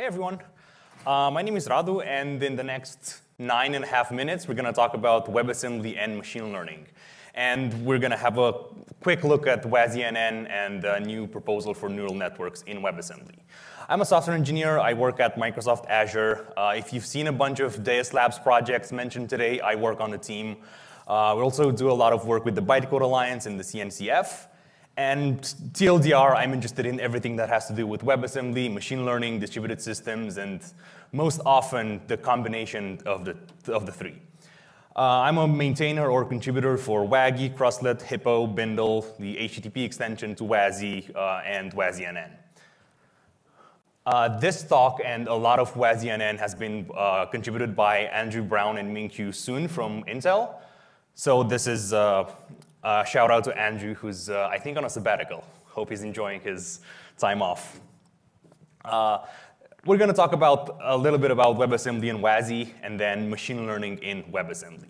Hey everyone, uh, my name is Radu, and in the next nine and a half minutes, we're going to talk about WebAssembly and machine learning. And we're going to have a quick look at WASI-NN and a new proposal for neural networks in WebAssembly. I'm a software engineer. I work at Microsoft Azure. Uh, if you've seen a bunch of Deis Labs projects mentioned today, I work on the team. Uh, we also do a lot of work with the Bytecode Alliance and the CNCF. And TLDR, I'm interested in everything that has to do with WebAssembly, machine learning, distributed systems, and most often the combination of the, of the three. Uh, I'm a maintainer or contributor for WAGI, Krustlet, Hippo, Bindle, the HTTP extension to WASI, uh, and WASI-NN. Uh, this talk and a lot of WASI-NN has been uh, contributed by Andrew Brown and Mingqiu Sun from Intel. So this is uh, shout out to Andrew, who's, uh, I think, on a sabbatical. Hope he's enjoying his time off. Uh, we're going to talk about a little bit about WebAssembly and WASI, and then machine learning in WebAssembly.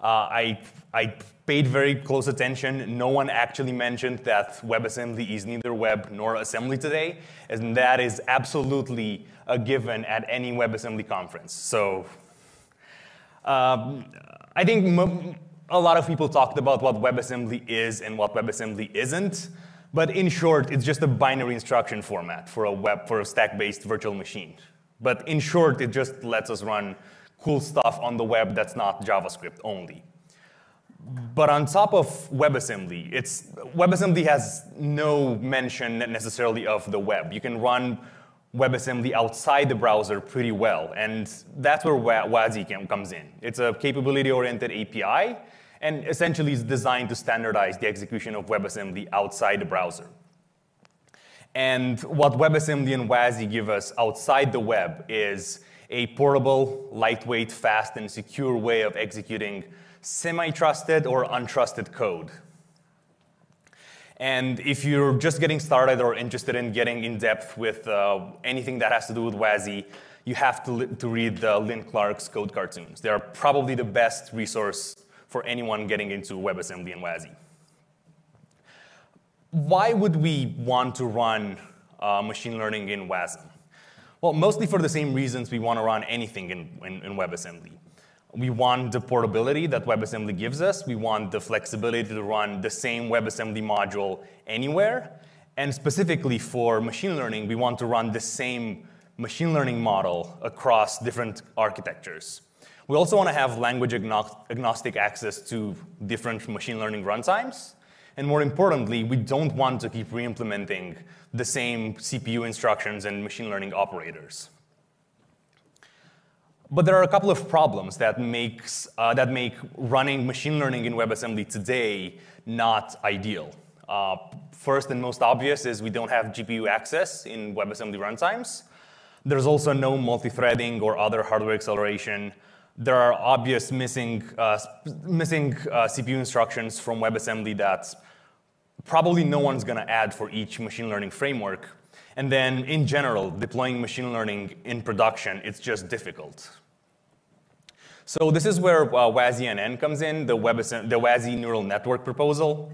Uh, I, I paid very close attention. No one actually mentioned that WebAssembly is neither web nor assembly today, and that is absolutely a given at any WebAssembly conference. So um, I think a lot of people talked about what WebAssembly is and what WebAssembly isn't. But in short, it's just a binary instruction format for a web for a stack-based virtual machine. But in short, it just lets us run cool stuff on the web that's not JavaScript only. But on top of WebAssembly, it's, WebAssembly has no mention necessarily of the web. You can run WebAssembly outside the browser pretty well, and that's where WASI comes in. It's a capability-oriented API and essentially is designed to standardize the execution of WebAssembly outside the browser. And what WebAssembly and WASI give us outside the web is a portable, lightweight, fast, and secure way of executing semi-trusted or untrusted code. And if you're just getting started or interested in getting in depth with uh, anything that has to do with WASI, you have to, to read the Lin Clark's code cartoons. They are probably the best resource for anyone getting into WebAssembly and WASI. Why would we want to run uh, machine learning in WASM? Well, mostly for the same reasons we want to run anything in, in, in WebAssembly. We want the portability that WebAssembly gives us. We want the flexibility to run the same WebAssembly module anywhere. And specifically for machine learning, we want to run the same machine learning model across different architectures. We also want to have language agnostic access to different machine learning runtimes. And more importantly, we don't want to keep re-implementing the same CPU instructions and machine learning operators. But there are a couple of problems that, makes, uh, that make running machine learning in WebAssembly today not ideal. Uh, first and most obvious is we don't have GPU access in WebAssembly runtimes. There's also no multi-threading or other hardware acceleration there are obvious missing, uh, missing uh, CPU instructions from WebAssembly that probably no one's going to add for each machine learning framework. And then in general, deploying machine learning in production, it's just difficult. So this is where uh, WASI-NN comes in, the, WebAssembly, the WASI neural network proposal.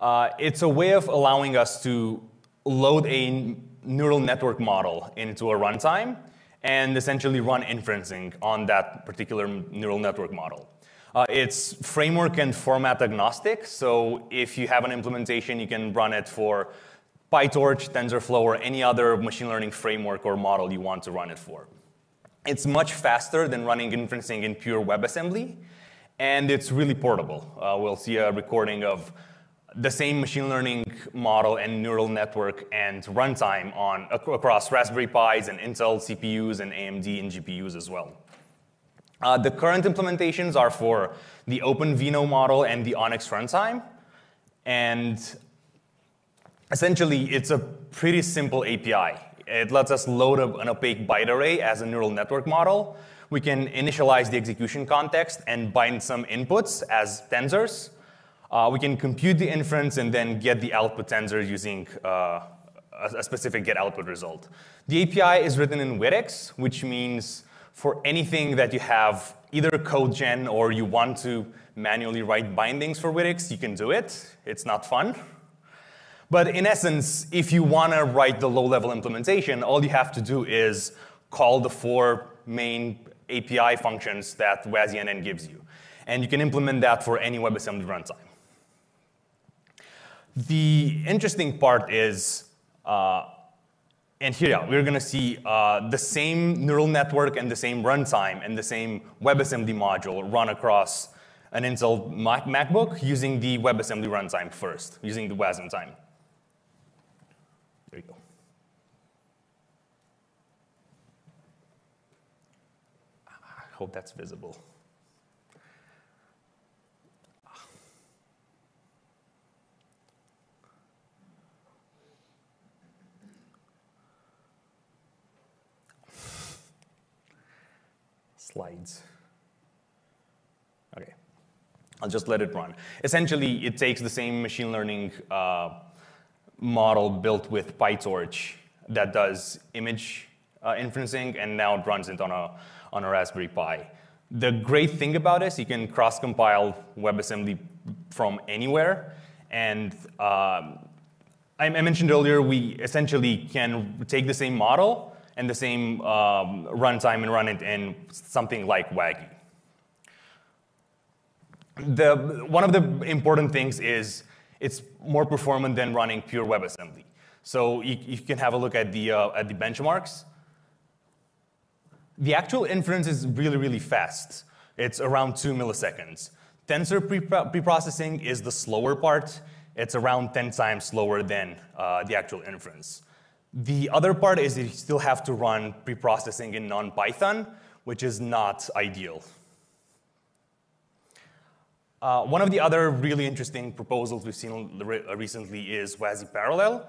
Uh, it's a way of allowing us to load a neural network model into a runtime and essentially run inferencing on that particular neural network model. Uh, it's framework and format agnostic, so if you have an implementation, you can run it for PyTorch, TensorFlow, or any other machine learning framework or model you want to run it for. It's much faster than running inferencing in pure WebAssembly, and it's really portable. Uh, we'll see a recording of the same machine learning model and neural network and runtime on across Raspberry Pis and Intel CPUs and AMD and GPUs as well. Uh, the current implementations are for the OpenVINO model and the ONNX runtime. And essentially, it's a pretty simple API. It lets us load up an opaque byte array as a neural network model. We can initialize the execution context and bind some inputs as tensors. Uh, we can compute the inference and then get the output tensor using uh, a, a, specific get output result. The API is written in WITX, which means for anything that you have either code gen or you want to manually write bindings for WITX, you can do it. It's not fun. But in essence, if you want to write the low-level implementation, all you have to do is call the four main API functions that WASI-NN gives you. And you can implement that for any WebAssembly runtime. The interesting part is, uh, and here yeah, we're going to see uh, the same neural network and the same runtime and the same WebAssembly module run across an Intel Mac MacBook using the WebAssembly runtime first, using the Wasmtime. There you go. I hope that's visible. Slides. Okay, I'll just let it run. Essentially, it takes the same machine learning uh, model built with PyTorch that does image uh, inferencing, and now it runs it on a, on a Raspberry Pi. The great thing about this, you can cross-compile WebAssembly from anywhere, and um, I, mentioned earlier, we essentially can take the same model and the same um, runtime and run it in something like WAGI. The, one of the important things is it's more performant than running pure WebAssembly. So you, you can have a look at the, uh, at the benchmarks. The actual inference is really, really fast. It's around two milliseconds. Tensor preprocessing is the slower part. It's around 10 times slower than uh, the actual inference. The other part is you still have to run preprocessing in non-Python, which is not ideal. Uh, one of the other really interesting proposals we've seen recently is WASI Parallel.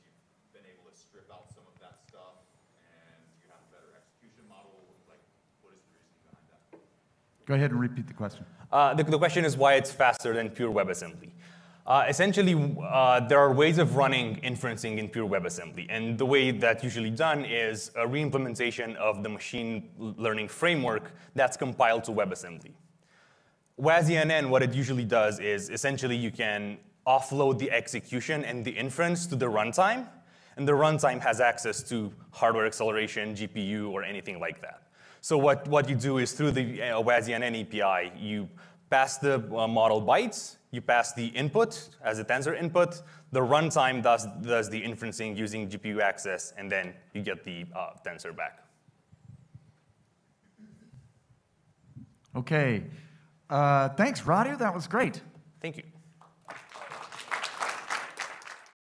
Go ahead and repeat the question. Uh, the, the, question is why it's faster than pure WebAssembly. Uh, essentially, uh, there are ways of running inferencing in pure WebAssembly. And the way that's usually done is a reimplementation of the machine learning framework that's compiled to WebAssembly. WASI-NN, what it usually does is essentially you can offload the execution and the inference to the runtime, and the runtime has access to hardware acceleration, GPU, or anything like that. So what, what you do is through the uh, WASI-NN API, you pass the uh, model bytes, you pass the input as a tensor input, the runtime does, does the inferencing using GPU access, and then you get the uh, tensor back. Okay. Uh, thanks, Radu. That was great. Thank you.